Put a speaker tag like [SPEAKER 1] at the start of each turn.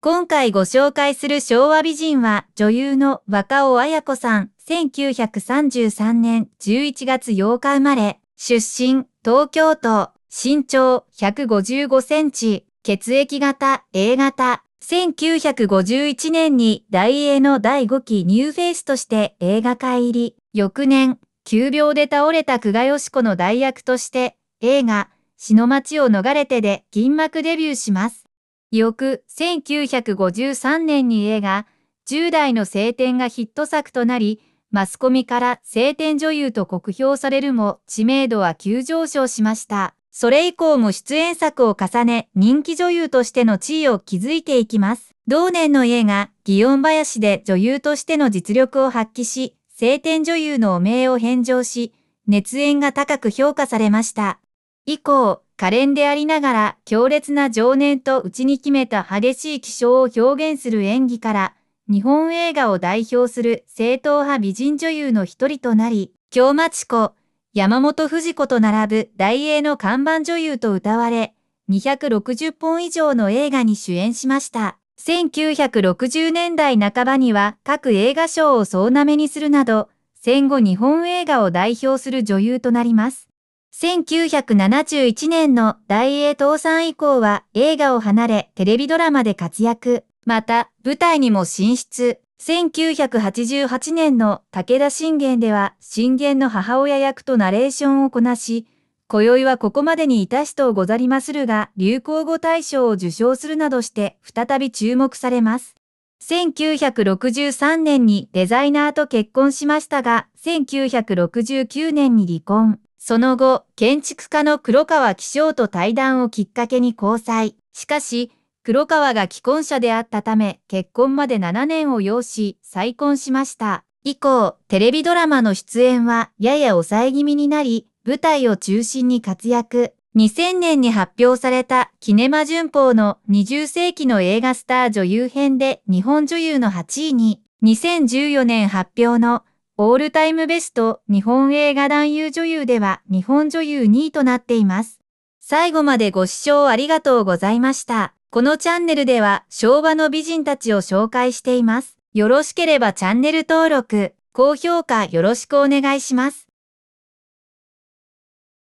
[SPEAKER 1] 今回ご紹介する昭和美人は女優の若尾文子さん、1933年11月8日生まれ、出身、東京都、身長155センチ、血液型 A 型、1951年に大映の第5期ニューフェイスとして映画界入り、翌年、急病で倒れた久我美子の代役として映画、死の街を逃れてで銀幕デビューします。翌1953年に映画、10代の晴天がヒット作となり、マスコミから晴天女優と酷評されるも知名度は急上昇しました。それ以降も出演作を重ね人気女優としての地位を築いていきます。同年の映画、祇園林で女優としての実力を発揮し、晴天女優の汚名を返上し、熱演が高く評価されました。以降、可憐でありながら強烈な情念と内に決めた激しい気象を表現する演技から、日本映画を代表する正統派美人女優の一人となり、京町子、山本富士子と並ぶ大英の看板女優と歌われ、260本以上の映画に主演しました。1960年代半ばには各映画賞を総なめにするなど、戦後日本映画を代表する女優となります。1971年の大英倒産以降は映画を離れテレビドラマで活躍。また、舞台にも進出。1988年の武田信玄では、信玄の母親役とナレーションをこなし、今宵はここまでにいたしとござりまするが、流行語大賞を受賞するなどして再び注目されます。1963年にデザイナーと結婚しましたが、1969年に離婚。その後、建築家の黒川紀章と対談をきっかけに交際。しかし、黒川が既婚者であったため、結婚まで7年を要し、再婚しました。以降、テレビドラマの出演はやや抑え気味になり、舞台を中心に活躍。2000年に発表されたキネマ旬報の20世紀の映画スター女優編で日本女優の8位に、2014年発表のオールタイムベスト日本映画男優女優では日本女優2位となっています。最後までご視聴ありがとうございました。このチャンネルでは昭和の美人たちを紹介しています。よろしければチャンネル登録、高評価よろしくお願いします。